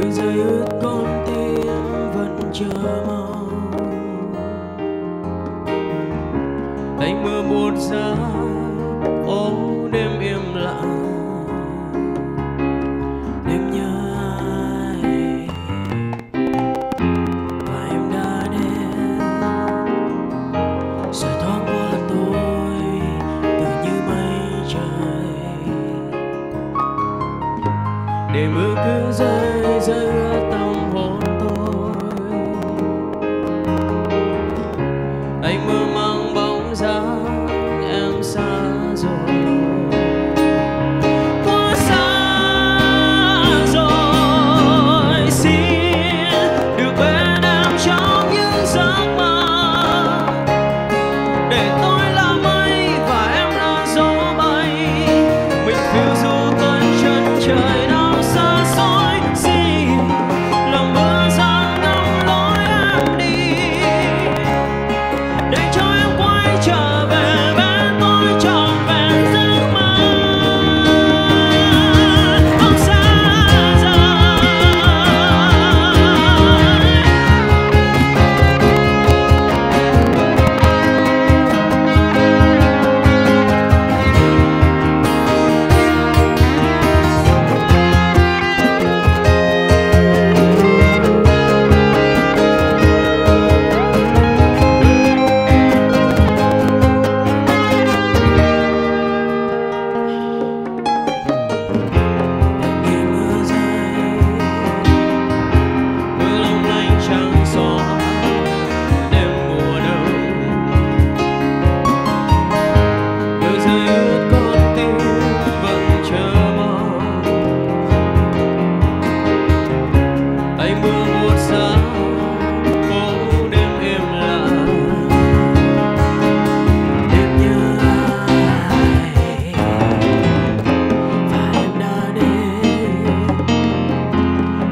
người dây ướt con tim vẫn chờ mong. Đánh mưa buốt giá ô đêm im lặng. Đêm nhớ và em đã đến. Sẽ thoáng qua tôi, tự như mây trời. Để mưa cứ rơi.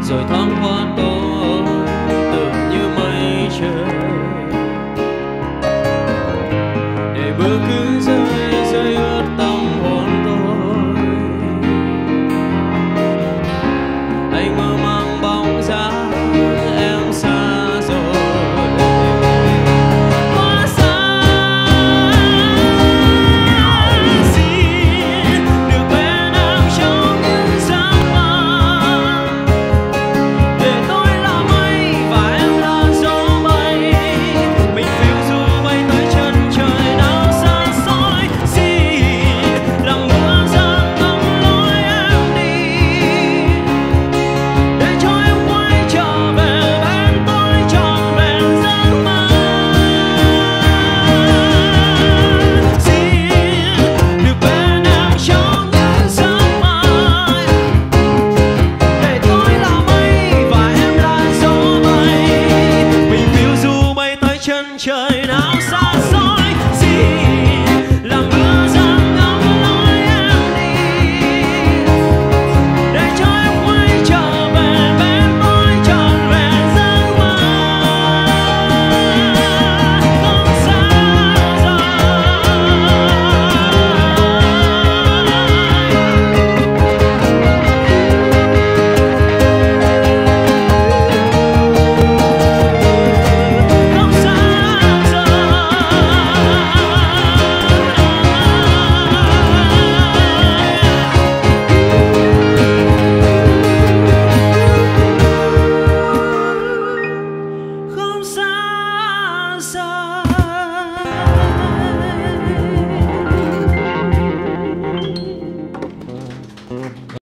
rồi thoáng thoáng tôi